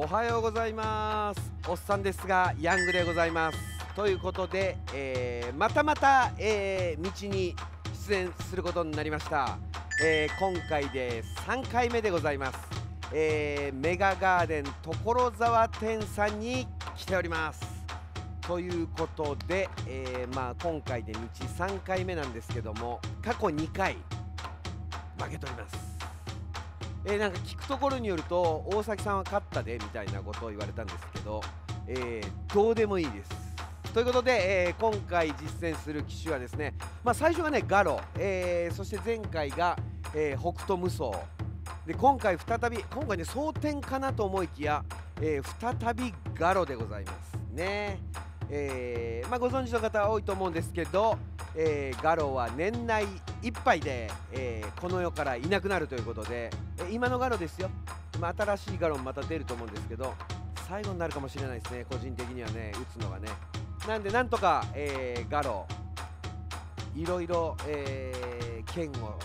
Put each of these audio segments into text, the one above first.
おはようございます。おっさんですがヤングでございます。ということで、えー、またまた、えー、道に出演することになりました、えー、今回で3回目でございます、えメガガーデン所沢店さんに来ております。ということで、えまあ、今回で道3回目なんですけども過去2回負けております。えー、なんか聞くところによると大崎さんは勝ったでみたいなことを言われたんですけど、えー、どうでもいいです。ということで、えー、今回実践する機種はですね、まあ、最初がねガロ、えー、そして前回が、えー、北斗無双で今回再び今回ね争点かなと思いきや、え、再びガロでございますね。えまあ、ご存知の方は多いと思うんですけど、えー、ガロは年内いっぱいで、えー、この世からいなくなるということで、え、今のガロですよ、ま、新しいガロもまた出ると思うんですけど最後になるかもしれないですね個人的にはね打つのがね。なんでなんとか、えー、ガロいろいろ、えー、剣を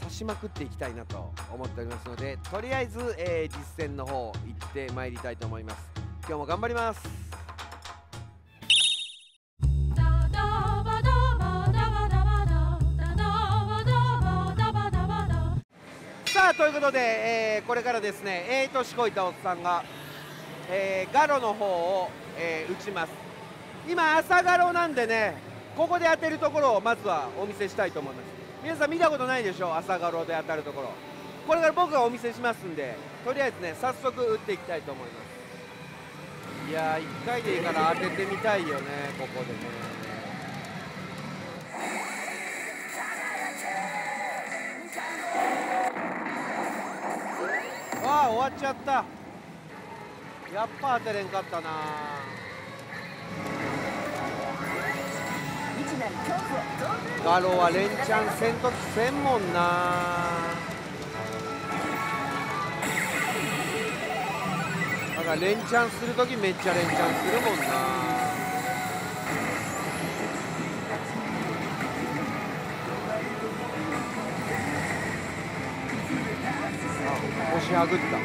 刺しまくっていきたいなと思っておりますのでとりあえず、えー、実践の方行ってまいりたいと思います。今日も頑張ります。ということで、えー、これからですね、えー、年こいたおっさんが、えー、ガロの方を、えー、打ちます。今、朝ガロなんでね、ここで当てるところをまずはお見せしたいと思います。皆さん見たことないでしょ、朝ガロで当たるところ。これから僕がお見せしますんで、とりあえずね、早速打っていきたいと思います。いやー、1回でいいから当ててみたいよね、ここでね。あ終わっちゃった。やっぱ当てれんかったな。ガロは連チャンせんときせんもんな。だから連チャンするときめっちゃ連チャンするもんな。しはぐった。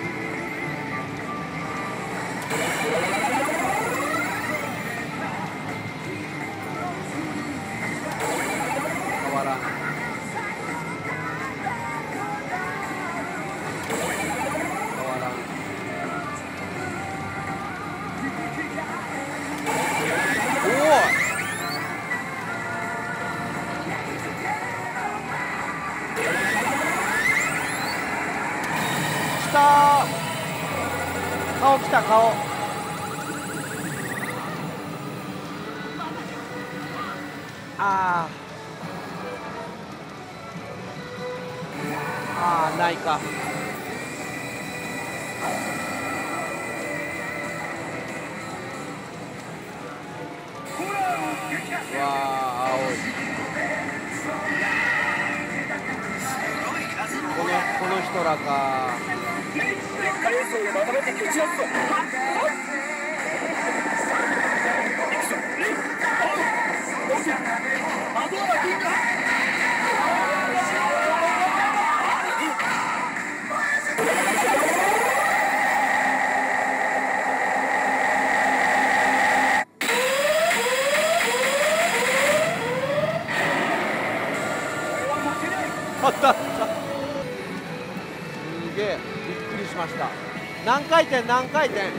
た顔。あああないか。わあ青い。このこの人らか。レースをまとめて蹴散らすぞあとは銀だあ何回転何回転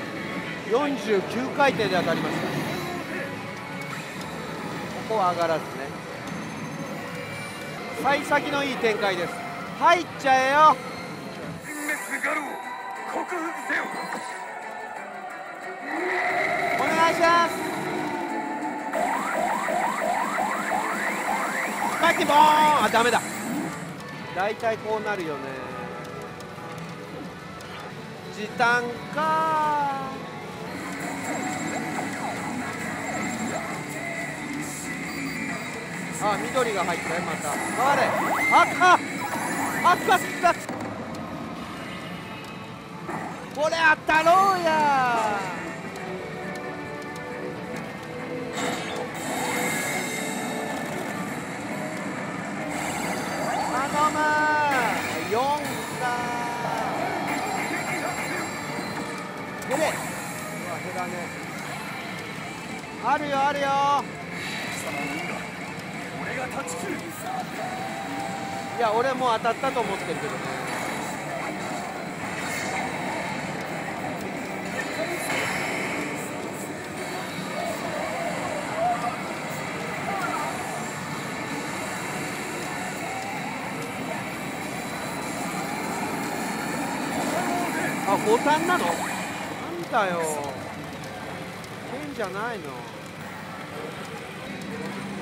？49回転で当たりました。ここは上がらずね。幸先のいい展開です。入っちゃえよ。お願いします。帰ってボーン。あダメだ。大体こうなるよね時短か。あ緑が入ったよまた。変われ赤赤赤これ当たろうや。あるよあるよ。いや俺もう当たったと思ってるけどね。あボタンなの？なんだよ。じゃないの。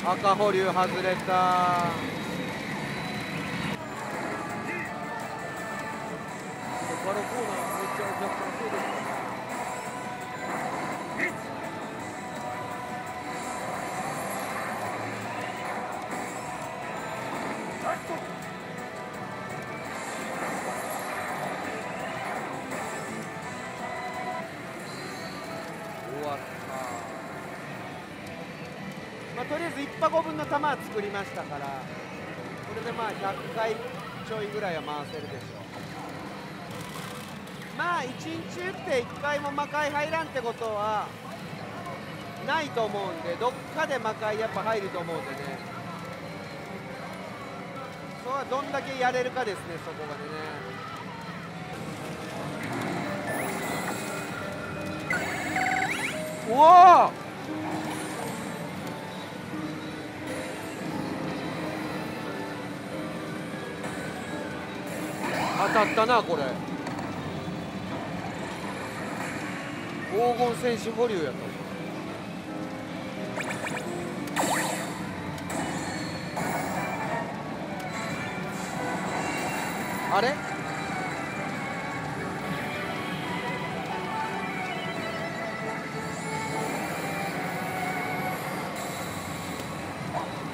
赤保留外れた。ここからコーナーめっちゃお客さん増えてる終1箱分の球は作りましたからこれでまあ100回ちょいぐらいは回せるでしょう。まあ1日打って1回も魔界入らんってことはないと思うんでどっかで魔界やっぱ入ると思うんでね。そこはどんだけやれるかですねそこがでね。おお当たったなこれ。黄金戦士保留やと。あれ？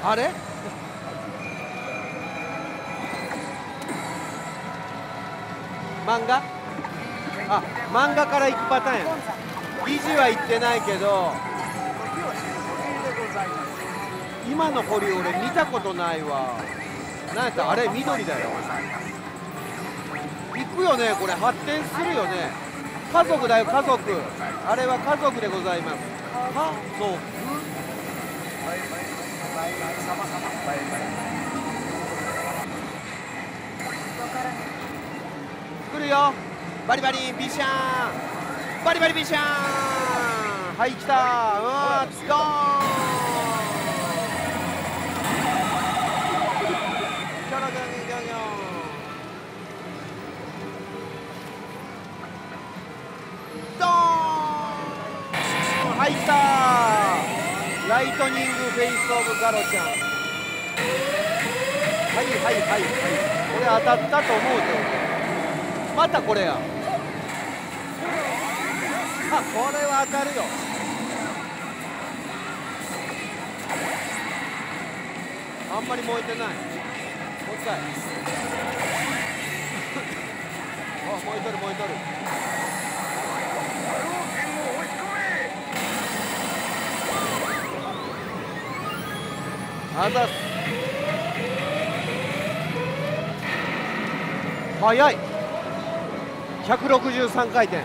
あれ？漫画？あ漫画から行くパターンや。疑似は行ってないけど今の保留俺見たことないわ。なんやった？あれ緑だよ。行くよねこれ。発展するよね。家族だよ家族。あれは家族でございます。家族来るよ。バリバリビシャーン。バリバリビシャーン。はい来た。うわードーンキョロギョギョギョギョドーン。はい来た。ライトニングフェイスオブ牙狼ちゃん。はいはいはいはい。これ当たったと思うでまたこれや。あこれは当たるよ。あんまり燃えてない。もう一回。あ燃えとる燃えとる。あざす。早い。163回転。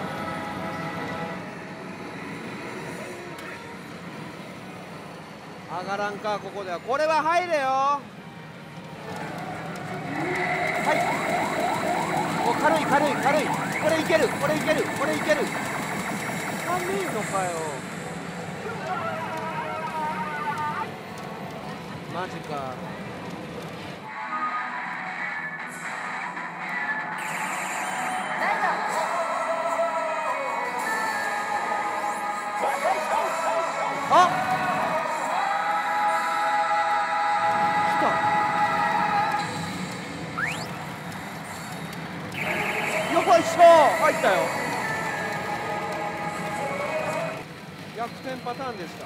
上がらんかここでは。これは入れよ。はい。お軽い軽い軽い。これいけるこれいけるこれいける。寒いのかよ。マジか。入ったよ。逆転パターンでした。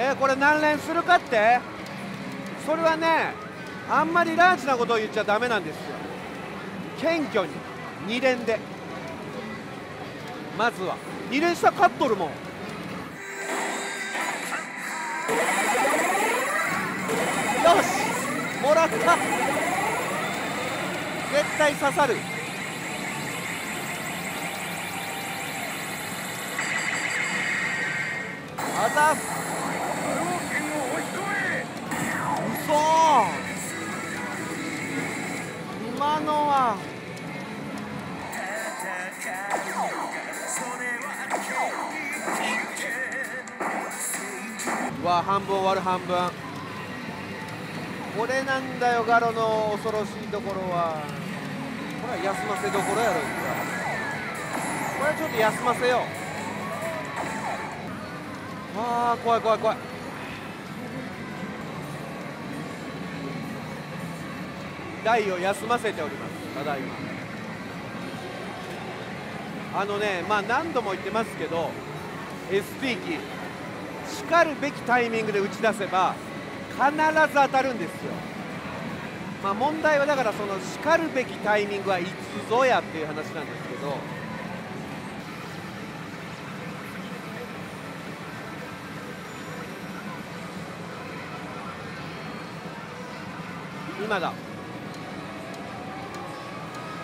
えー、これ何連するかって？それはねあんまりラージなことを言っちゃダメなんですよ。謙虚に。2連で。まずは。2連した勝っとるもん。らった絶対刺さる。あざすうそ今のは。うわ半分終わる半分。これなんだよガロの恐ろしいところは。これは休ませどころやろこれはちょっと休ませよう。ああ怖い怖い怖い。台を休ませております。ただいま。あのねまあ何度も言ってますけど SP 機しかるべきタイミングで打ち出せば必ず当たるんですよ。まあ問題はだからそのしかるべきタイミングはいつぞやっていう話なんですけど。今だ。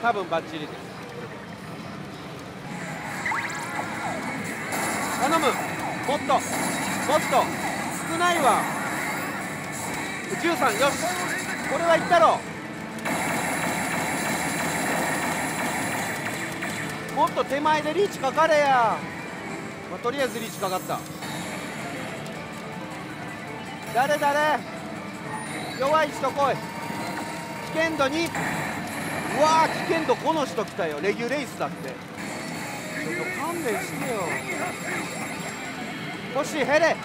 多分バッチリです。頼む。もっと。もっと。少ないわ。13よしこれはいったろ。うもっと手前でリーチかかれや、まあ、とりあえずリーチかかった。誰誰？弱い人来い。危険度2うわー危険度5の人来たよ。レギュレイスだって。ちょっと勘弁してよ。星減れオリンド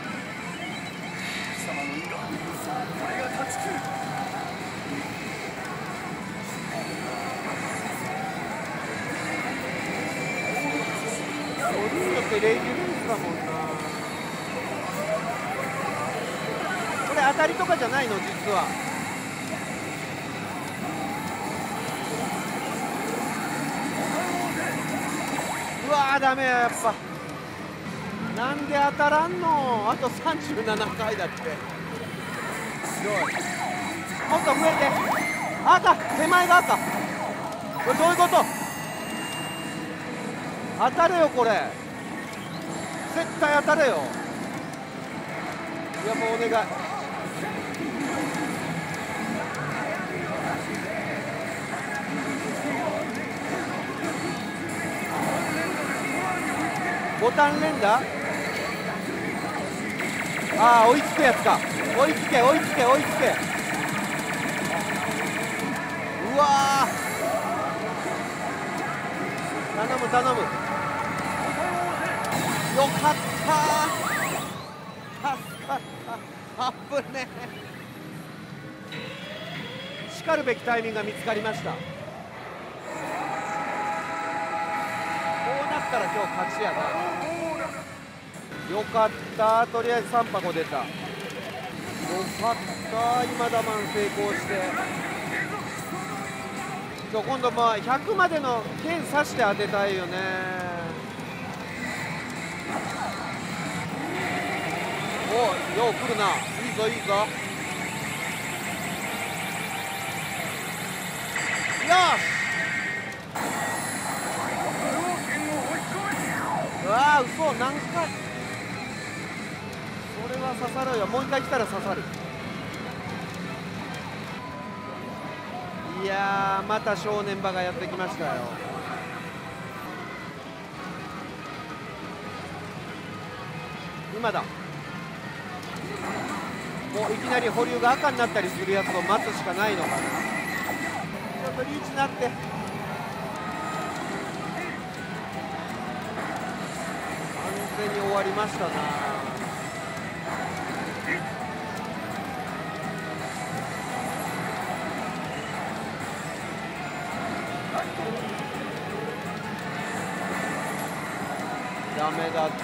ってレギュレイスだもんなこれ当たりとかじゃないの実は。うわーダメややっぱ。なんで当たらんの？あと37回だって。もっと増えて。赤手前が赤。これどういうこと？当たれよこれ。絶対当たれよ。いやもうお願い。ボタン連打？ああ追いつくやつか。追いつけ追いつけ追いつけ。うわ頼む頼む。よかった助かったあぶねしかるべきタイミングが見つかりました。こうなったら今日勝ちやな。よかったとりあえず3箱出た。かった。今田マン成功して。今日今度まあ100までの剣刺して当てたいよね。およう来るな。いいぞいいぞ。よし。うわあ嘘。何回？刺さるよもう一回来たら刺さる。いやまた正念場がやってきましたよ。今だ。もういきなり保留が赤になったりするやつを待つしかないのかな。ちょっとリーチなって。安全に終わりましたな。ダメだった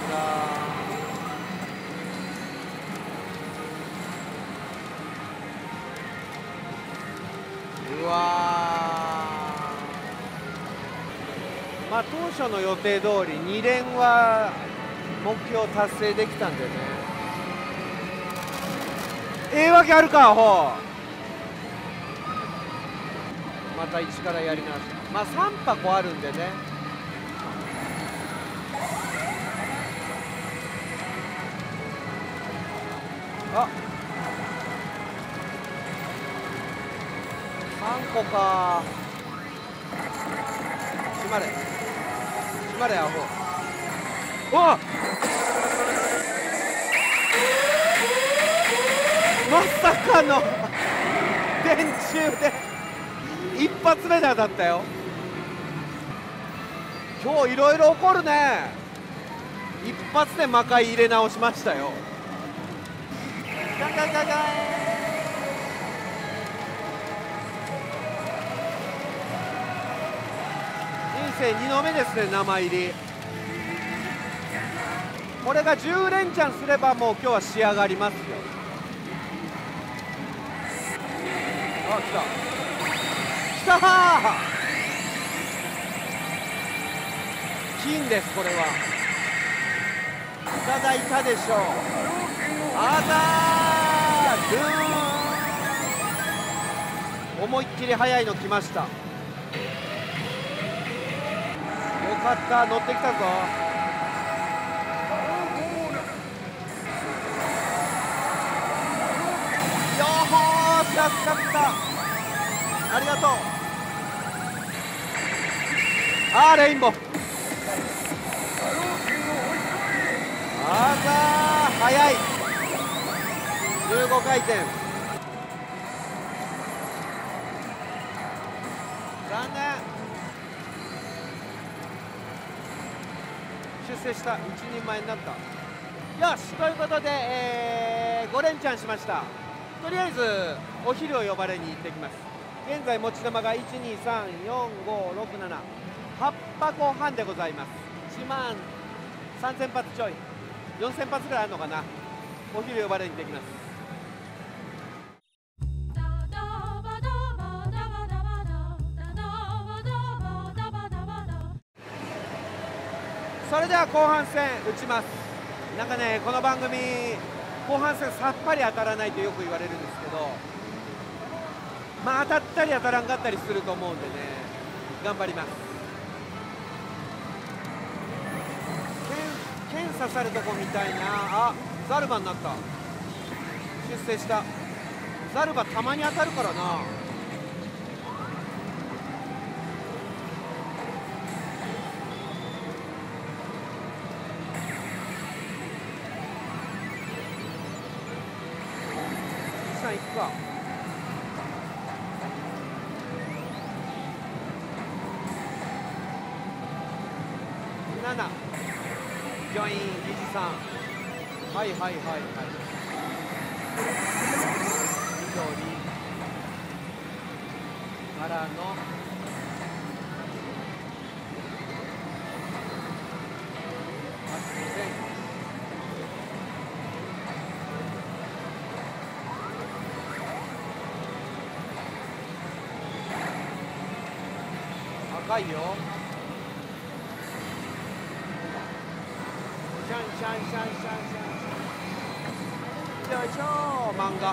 うわまあ当初の予定通り2連は目標達成できたんでね。ええわけあるかほうまた一からやり直しまあ3箱あるんでね。3個か。閉まれ。閉まれアホ。おまさかの。電柱で。一発目で当たったよ。今日いろいろ起こるね。一発で魔界入れ直しましたよ。ガガガガ生2度目ですね生入り。これが10連チャンすればもう今日は仕上がりますよ。あ来た。来た金ですこれは。いただいたでしょう。あざー！思いっきり速いの来ましたよかった乗ってきたぞ。よーし安かった。ありがとう。あーレインボー。あざー速い。15回転。成した一人前になった。よしということで、えー、5連チャンしました。とりあえずお昼を呼ばれに行ってきます。現在持ち玉が1234567 8箱半でございます。1万3000発ちょい。4000発ぐらいあるのかな。お昼呼ばれに行ってきます。それでは後半戦打ちます。なんかねこの番組後半戦さっぱり当たらないとよく言われるんですけどまあ当たったり当たらんかったりすると思うんでね頑張ります。剣刺さるとこみたいなあザルバになった。出世した。ザルバたまに当たるからな。か。七。ジョイン理事さん。はいはいはいはい。緑。からの。赤いよ。シャンシャンシャンシャンシャン。シャンよいしょ。漫画。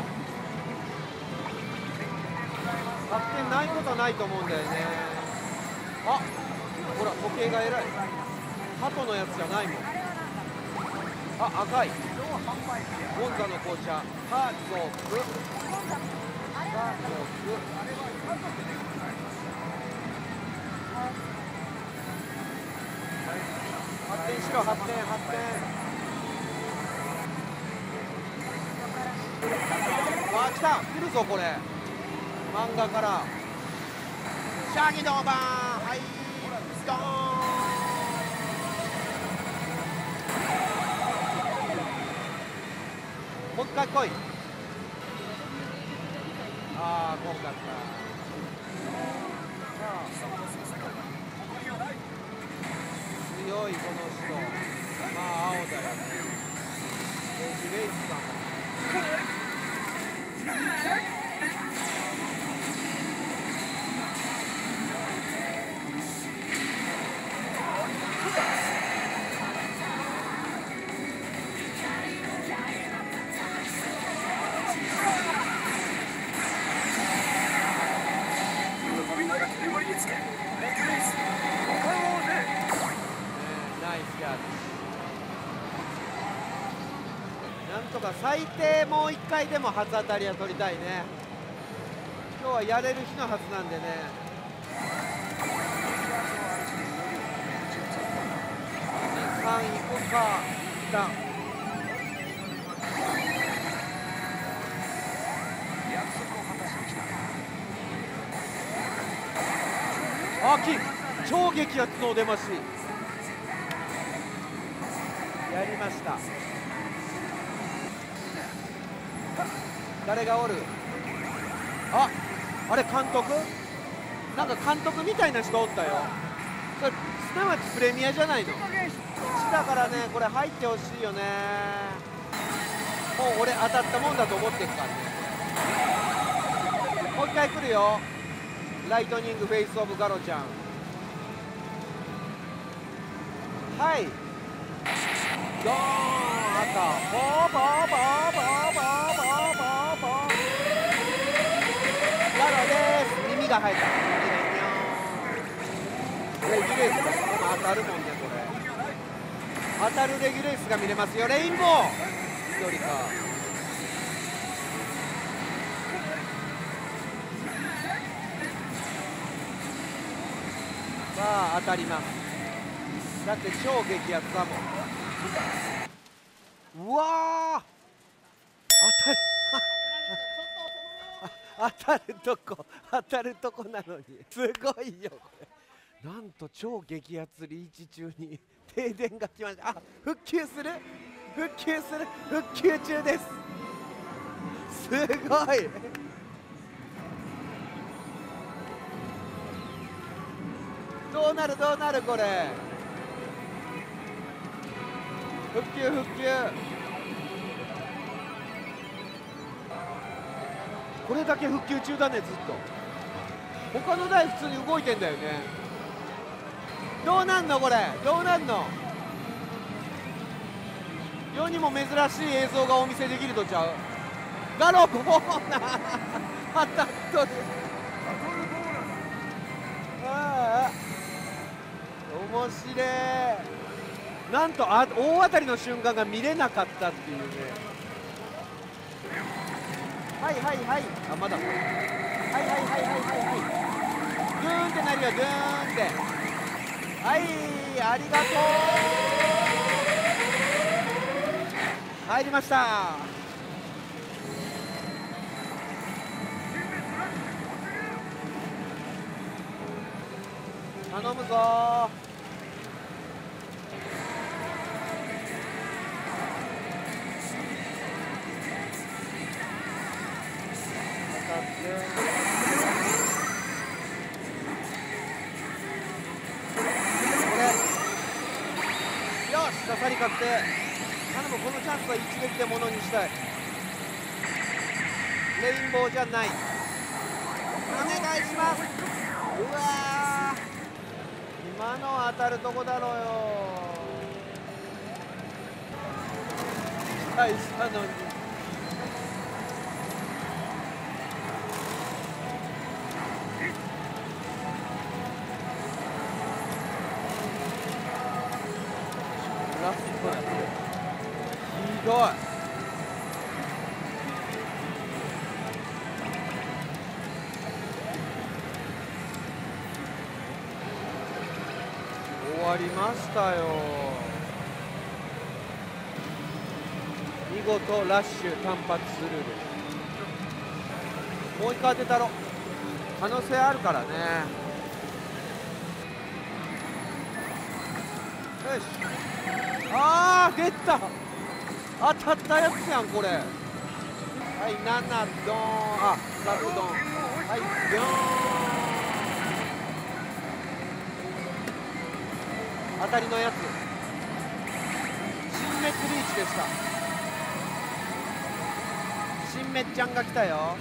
発展ないことはないと思うんだよね。あほら時計が偉い。鳩のやつじゃないもん。あ赤い。ゴンザの紅茶。家族家族発展しろ発展発展わあ来た来るぞこれ漫画からシャギドーバーンはいドーンもう一回来いああ来んかった強いこの人まあ青だよねレイスさん最低もう1回でも初当たりは取りたいね。今日はやれる日のはずなんでね。3行くか。一旦あ金。超激アツのお出まし。やりました。誰がおる？ああれ監督？なんか監督みたいな人おったよ。それすなわちプレミアじゃないの？だからねこれ入ってほしいよね。もう俺当たったもんだと思ってるからね。もう一回来るよ。ライトニングフェイスオブ牙狼ちゃん。はい。ドーン赤ボーボーボーボーボーボーボーボーガロです耳が生えたレギュレースでも当たるもんねこれ当たるレギュレースが見れます。よレインボー緑かさあ当たります。だって超激アツだもんうわ当たる当たるとこ当たるとこなのに。すごいよ。これなんと超激アツリーチ中に停電が来ました。あ復旧する？復旧する？復旧中です。すごい。どうなる？どうなる？これ。復旧復旧。これだけ復旧中だねずっと。他の台普通に動いてんだよね。どうなんのこれ？どうなんの？世にも珍しい映像がお見せできるとちゃう？ガロボーナ当たっとるああ。面白い。なんとあ大当たりの瞬間が見れなかったっていうね。はいはいはい。あまだ。はいはいはいはいはいはい。ドゥーンってなるよドゥーンって。はいありがとう。入りました。頼むぞでものにしたい。レインボーじゃない。お願いします。うわ今の当たるとこだろうよ。期待したのしたよ。見事ラッシュ単発スルーです。もう一回当てたろ。可能性あるからね。よし。あー出た当たったやつやんこれ。はい7ドン。あラブドン。はいドン。当たりのやつ。新メッツリーチでした。新メッちゃんが来たよ。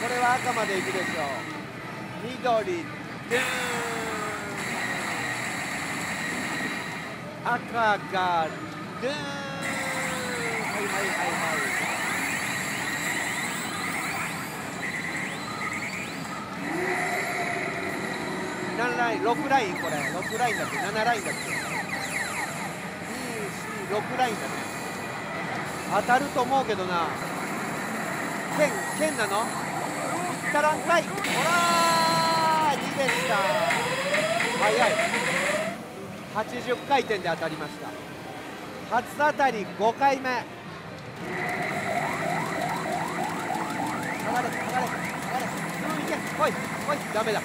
これは赤まで行くでしょう。緑ドゥーン。赤がドゥーン。はいはいはいはい。何ライン6ラインこれ。6ラインだっけ？7ラインだっけ？6ラインだね。当たると思うけどな。剣剣なの？いったらんかい。ほらー2でした。早い。80回転で当たりました。初当たり5回目。下がれ下がれ下がれ。うんいけ。来い。来い。ダメだ。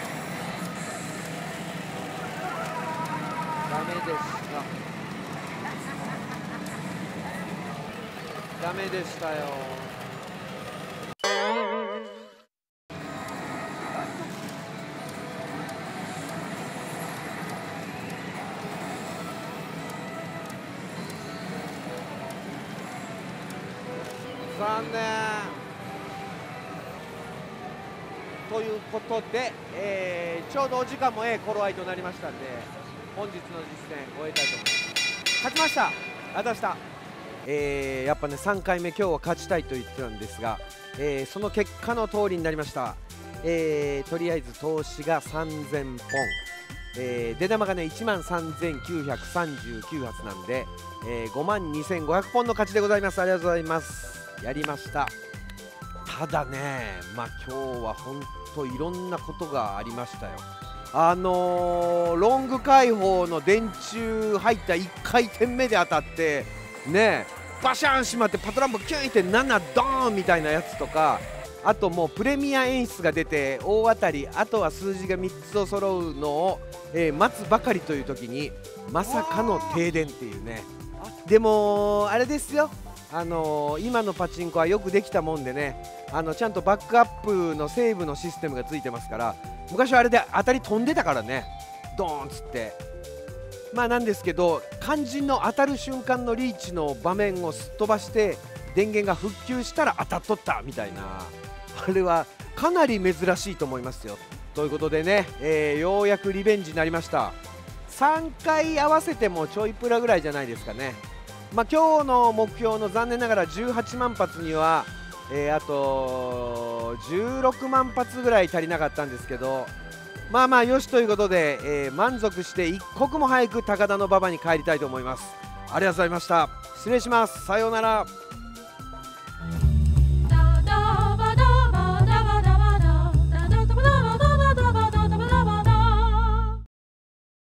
ダメでしたダメでしたよ。残念。ということで、ちょうどお時間もええ頃合いとなりましたんで本日の実践終えたいと思います。勝ちました。あたした。えーやっぱね3回目今日は勝ちたいと言ってたんですが、えーその結果の通りになりました、えーとりあえず投資が3000本、えー出玉がね1万3939発なんで、えー5万2500本の勝ちでございます。ありがとうございます。やりました。ただねまあ今日は本当いろんなことがありましたよ。あのーロング解放の電柱入った1回転目で当たってねバシャン閉まってパトランプキュンって7ドーンみたいなやつとかあともうプレミア演出が出て大当たりあとは数字が3つを揃うのを、えー待つばかりという時にまさかの停電っていうね。でもあれですよあのー今のパチンコはよくできたもんでねあのちゃんとバックアップのセーブのシステムがついてますから昔はあれで当たり飛んでたからねドーンっつって。まあなんですけど肝心の当たる瞬間のリーチの場面をすっ飛ばして電源が復旧したら当たっとったみたいな。あれはかなり珍しいと思いますよ。ということでね、えーようやくリベンジになりました。3回合わせてもちょいプラぐらいじゃないですかね。まあ、今日の目標の残念ながら18万発には、えーあと16万発ぐらい足りなかったんですけどまあまあよしということで、えー満足して一刻も早く高田の馬場に帰りたいと思います。ありがとうございました。失礼します。さようなら。